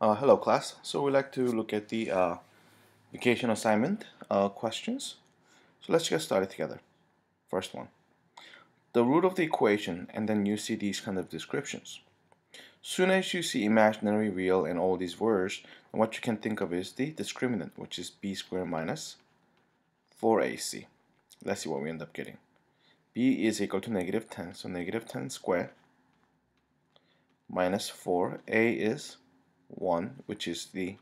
Uh, hello class. So we'd like to look at the uh, vacation assignment uh, questions. So let's get started together. First one. The root of the equation and then you see these kind of descriptions. Soon as you see imaginary, real and all these words, what you can think of is the discriminant which is b squared minus 4ac. Let's see what we end up getting. b is equal to negative 10 so negative 10 squared minus 4 a is 1, which is the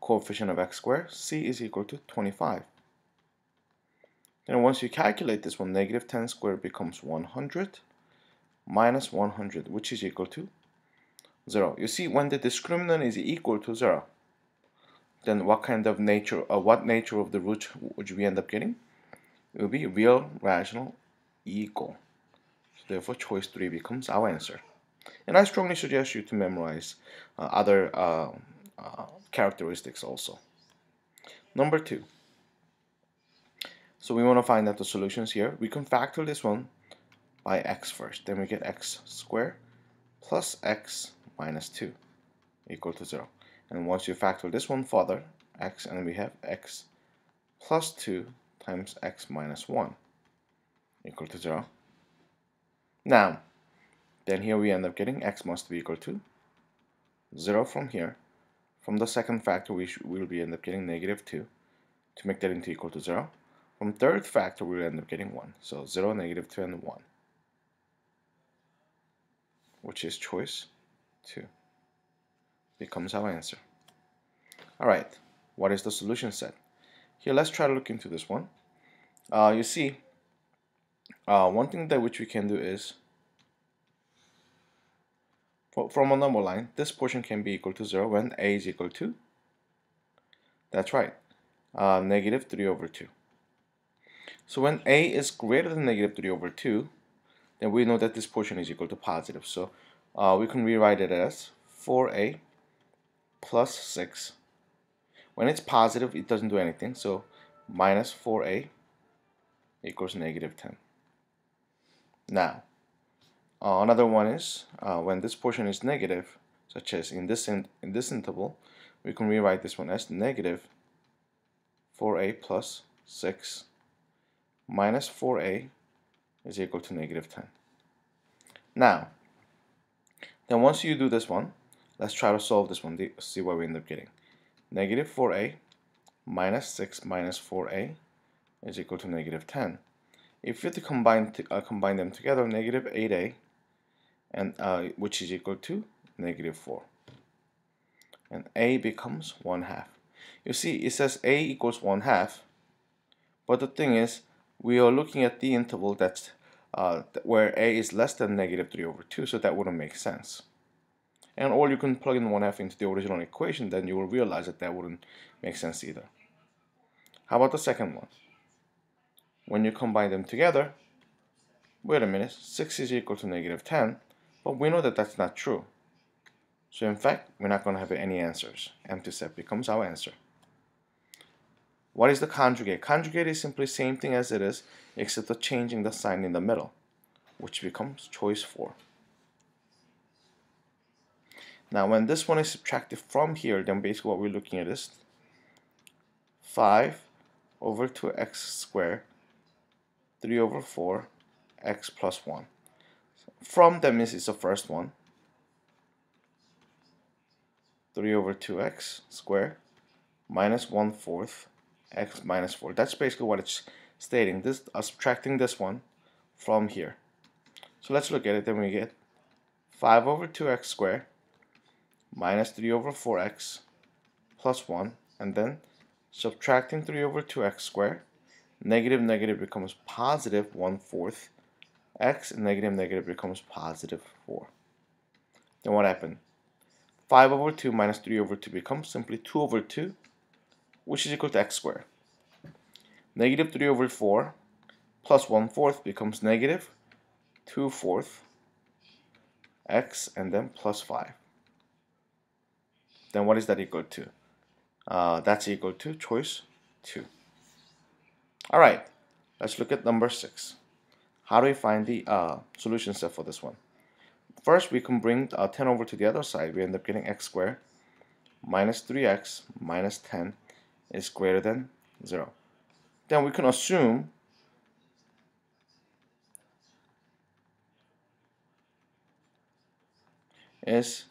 coefficient of x squared, c is equal to 25. And once you calculate this one, negative 10 squared becomes 100 minus 100, which is equal to 0. You see, when the discriminant is equal to 0, then what kind of nature, or uh, what nature of the root would we end up getting? It will be real, rational, equal. So therefore, choice 3 becomes our answer. And I strongly suggest you to memorize uh, other uh, uh, characteristics also. Number two. So we want to find out the solutions here. We can factor this one by x first. Then we get x squared plus x minus 2 equal to 0. And once you factor this one further, x, and we have x plus 2 times x minus 1 equal to 0. Now, then here we end up getting x must be equal to 0 from here. From the second factor, we will be end up getting negative 2 to make that into equal to 0. From third factor, we'll end up getting 1. So 0, negative 2, and 1, which is choice 2, becomes our answer. Alright, what is the solution set? Here, let's try to look into this one. Uh, you see, uh, one thing that which we can do is from a number line, this portion can be equal to 0 when a is equal to, that's right, uh, negative 3 over 2. So when a is greater than negative 3 over 2, then we know that this portion is equal to positive. So uh, we can rewrite it as 4a plus 6. When it's positive, it doesn't do anything. So minus 4a equals negative 10. Now, uh, another one is uh, when this portion is negative, such as in this in, in this interval, we can rewrite this one as negative 4a plus 6 minus 4a is equal to negative 10. Now, then once you do this one, let's try to solve this one, see what we end up getting. Negative 4a minus 6 minus 4a is equal to negative 10. If you combine, uh, combine them together, negative 8a and uh, which is equal to negative 4 and a becomes 1 half. You see it says a equals 1 half but the thing is we are looking at the interval that's uh, where a is less than negative 3 over 2 so that wouldn't make sense. And or you can plug in 1 half into the original equation then you will realize that that wouldn't make sense either. How about the second one? When you combine them together wait a minute 6 is equal to negative 10 but we know that that's not true. So in fact, we're not going to have any answers. Empty set becomes our answer. What is the conjugate? Conjugate is simply same thing as it is, except the changing the sign in the middle, which becomes choice 4. Now when this one is subtracted from here, then basically what we're looking at is 5 over 2x squared, 3 over 4, x plus 1 from that means it's the first one. 3 over 2x squared minus 1 fourth x minus 4 that's basically what it's stating. This uh, subtracting this one from here. So let's look at it. Then we get 5 over 2x squared minus 3 over 4x plus 1 and then subtracting 3 over 2x squared negative negative becomes positive 1 fourth x negative negative becomes positive 4. Then what happened? 5 over 2 minus 3 over 2 becomes simply 2 over 2, which is equal to x squared. Negative 3 over 4 plus 1 fourth becomes negative 2 fourth x and then plus 5. Then what is that equal to? Uh, that's equal to choice 2. Alright, let's look at number 6. How do we find the uh, solution set for this one? First, we can bring uh, 10 over to the other side. We end up getting x squared minus 3x minus 10 is greater than 0. Then we can assume is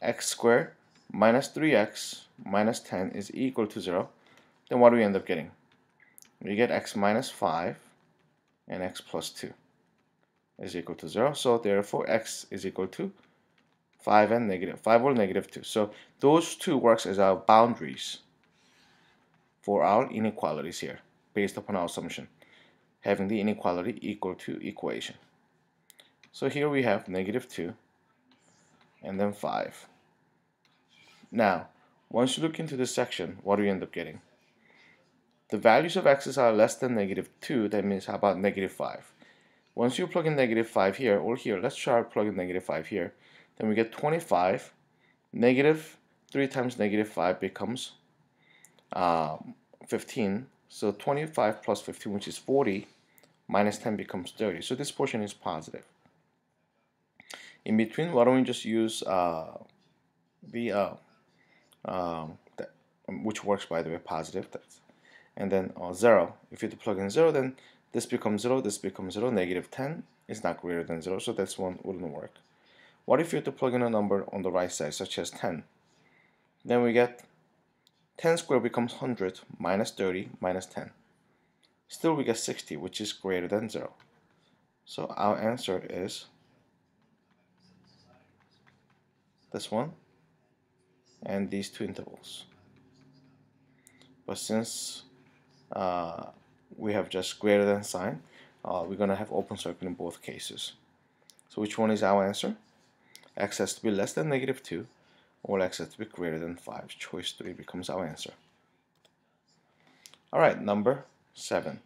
x squared minus 3x minus 10 is equal to 0, then what do we end up getting? We get x minus 5 and x plus 2 is equal to 0. So therefore x is equal to 5 and negative 5 or negative 2. So those two works as our boundaries for our inequalities here based upon our assumption having the inequality equal to equation. So here we have negative 2 and then 5. Now, once you look into this section, what do you end up getting? The values of x's are less than negative 2, that means how about negative 5? Once you plug in negative 5 here or here, let's try plug in negative 5 here, then we get 25. Negative 3 times negative 5 becomes um, 15. So 25 plus 15, which is 40, minus 10 becomes 30. So this portion is positive. In between, why don't we just use uh, the, uh, um, which works by the way, positive, that's, and then uh, 0. If you plug in 0, then this becomes 0, this becomes 0, negative 10 is not greater than 0, so this one wouldn't work. What if you have to plug in a number on the right side, such as 10? Then we get 10 squared becomes 100 minus 30 minus 10. Still we get 60, which is greater than 0. So our answer is this one and these two intervals. But since we have just greater than sign, uh, we're going to have open circle in both cases. So which one is our answer? x has to be less than negative 2 or x has to be greater than 5. Choice 3 becomes our answer. Alright, number 7.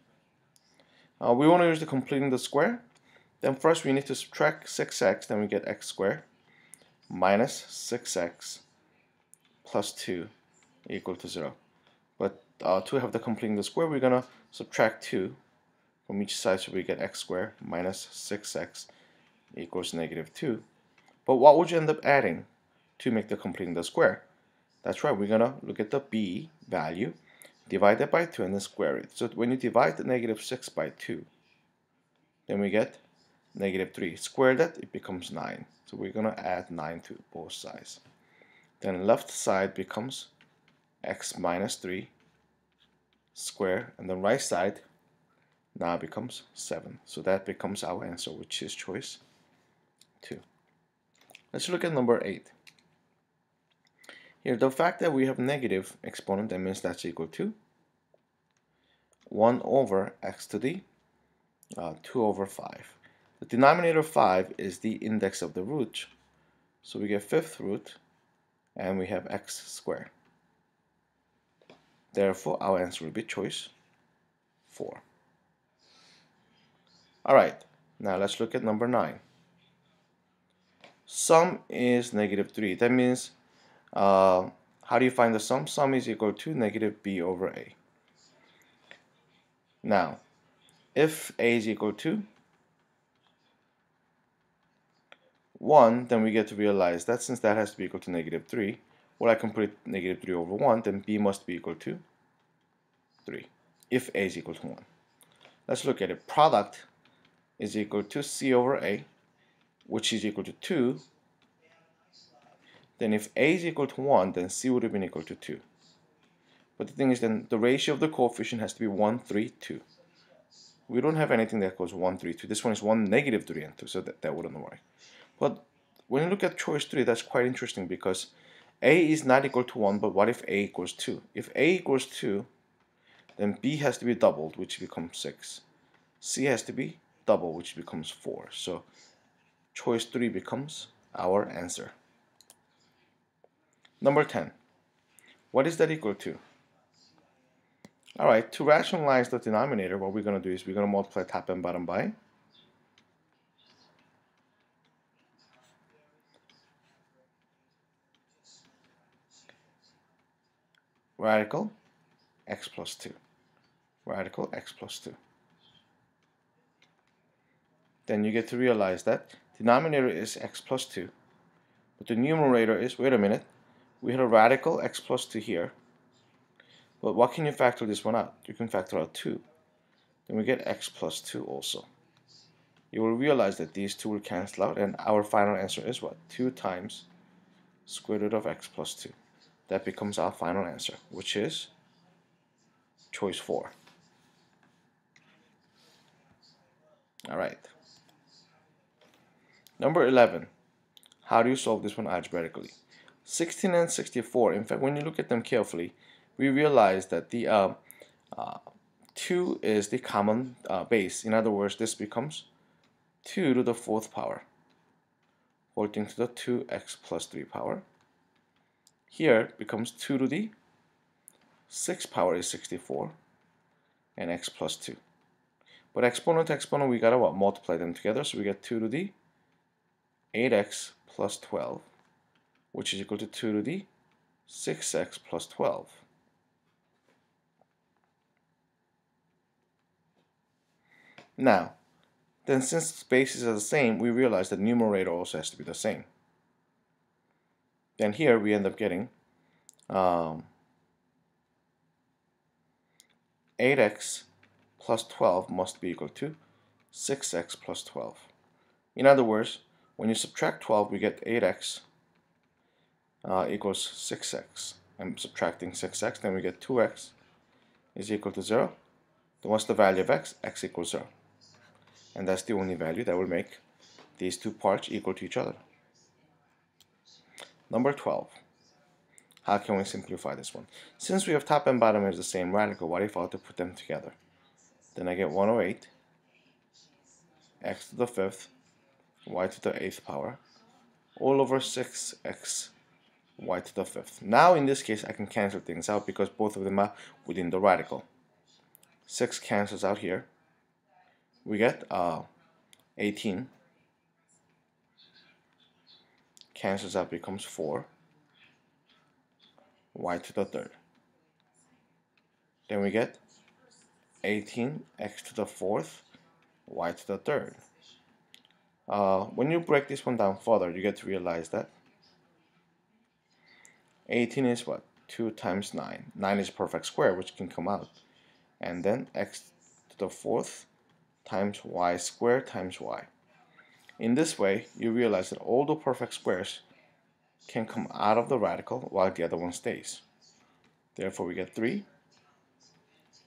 Uh, we want to use the completing the square. Then first we need to subtract 6x, then we get x squared minus 6x plus 2 equal to 0. But uh, to have the completing the square, we're going to subtract 2 from each side, so we get x squared minus 6x equals negative 2. But what would you end up adding to make the completing the square? That's right, we're going to look at the b value, divide that by 2, and then square it. So when you divide the negative 6 by 2, then we get negative 3. Square that, it becomes 9. So we're going to add 9 to both sides. Then left side becomes x minus 3 square, and the right side now becomes 7. So that becomes our answer, which is choice 2. Let's look at number 8. Here, the fact that we have negative exponent, that means that's equal to 1 over x to the uh, 2 over 5. The denominator 5 is the index of the root. So we get fifth root and we have x squared. Therefore, our answer will be choice 4. Alright, now let's look at number 9. Sum is negative 3. That means, uh, how do you find the sum? Sum is equal to negative b over a. Now, if a is equal to 1, then we get to realize that since that has to be equal to negative 3, well, I can put it negative 3 over 1, then b must be equal to 3, if a is equal to 1. Let's look at it. Product is equal to c over a, which is equal to 2. Then if a is equal to 1, then c would have been equal to 2. But the thing is then the ratio of the coefficient has to be 1, 3, 2. We don't have anything that goes 1, 3, 2. This one is 1, negative 3, and 2, so that, that wouldn't work. But when you look at choice 3, that's quite interesting because a is not equal to 1, but what if a equals 2? If a equals 2, then b has to be doubled, which becomes 6. c has to be double, which becomes 4. So choice 3 becomes our answer. Number 10. What is that equal to? Alright, to rationalize the denominator, what we're going to do is we're going to multiply top and bottom by radical x plus 2. Radical x plus 2. Then you get to realize that denominator is x plus 2, but the numerator is, wait a minute, we had a radical x plus 2 here. But what can you factor this one out? You can factor out 2. Then we get x plus 2 also. You will realize that these two will cancel out and our final answer is what? 2 times square root of x plus 2. That becomes our final answer, which is choice 4. Alright. Number 11. How do you solve this one algebraically? 16 and 64, in fact, when you look at them carefully, we realize that the uh, uh, 2 is the common uh, base. In other words, this becomes 2 to the fourth power, equaling to the 2x plus 3 power. Here becomes 2 to the 6 power is 64, and x plus 2. But exponent to exponent, we gotta what? Multiply them together, so we get 2 to the 8x plus 12, which is equal to 2 to the 6x plus 12. Now, then since bases are the same, we realize that numerator also has to be the same. Then here we end up getting um, 8x plus 12 must be equal to 6x plus 12. In other words, when you subtract 12, we get 8x uh, equals 6x. I'm subtracting 6x, then we get 2x is equal to 0. Then what's the value of x? x equals 0. And that's the only value that will make these two parts equal to each other. Number 12. How can we simplify this one? Since we have top and bottom as the same radical, what if I were to put them together? Then I get 108 x to the fifth y to the eighth power all over 6x y to the fifth. Now in this case I can cancel things out because both of them are within the radical. 6 cancels out here. We get uh, 18 cancels out becomes 4 y to the third. Then we get 18 x to the fourth y to the third. Uh, when you break this one down further, you get to realize that 18 is what? 2 times 9. 9 is perfect square, which can come out. And then x to the fourth times y squared times y. In this way, you realize that all the perfect squares can come out of the radical while the other one stays. Therefore, we get 3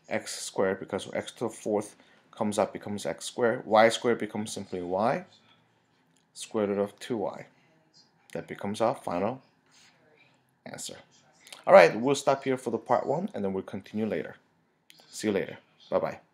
x squared because x to the fourth comes up becomes x squared. y squared becomes simply y square root of 2y. That becomes our final answer. Alright, we'll stop here for the part one and then we'll continue later. See you later. Bye-bye.